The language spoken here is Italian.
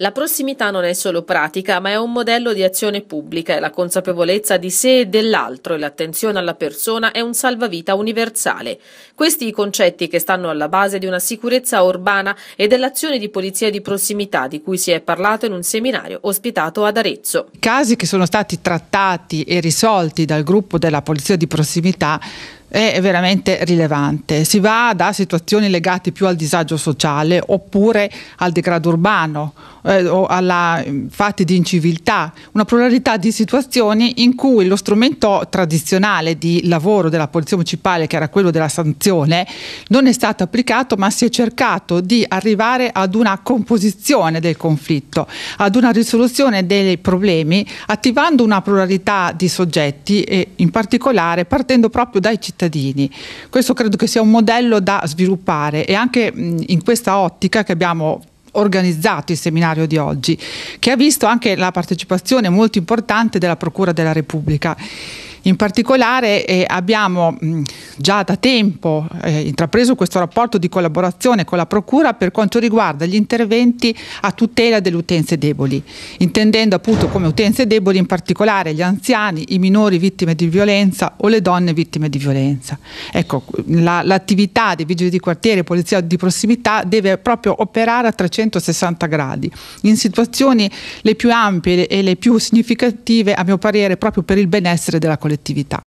La prossimità non è solo pratica, ma è un modello di azione pubblica e la consapevolezza di sé e dell'altro e l'attenzione alla persona è un salvavita universale. Questi i concetti che stanno alla base di una sicurezza urbana e dell'azione di polizia di prossimità di cui si è parlato in un seminario ospitato ad Arezzo. Casi che sono stati trattati e risolti dal gruppo della polizia di prossimità è veramente rilevante. Si va da situazioni legate più al disagio sociale oppure al degrado urbano eh, o a fatti di inciviltà, una pluralità di situazioni in cui lo strumento tradizionale di lavoro della polizia municipale, che era quello della sanzione, non è stato applicato, ma si è cercato di arrivare ad una composizione del conflitto, ad una risoluzione dei problemi, attivando una pluralità di soggetti e in particolare partendo proprio dai cittadini. Questo credo che sia un modello da sviluppare e anche in questa ottica che abbiamo organizzato il seminario di oggi, che ha visto anche la partecipazione molto importante della Procura della Repubblica. In particolare eh, abbiamo mh, già da tempo eh, intrapreso questo rapporto di collaborazione con la Procura per quanto riguarda gli interventi a tutela delle utenze deboli, intendendo appunto come utenze deboli in particolare gli anziani, i minori vittime di violenza o le donne vittime di violenza. Ecco, la, l'attività dei vigili di quartiere e polizia di prossimità deve proprio operare a 360 gradi, in situazioni le più ampie e le più significative, a mio parere, proprio per il benessere della collettività.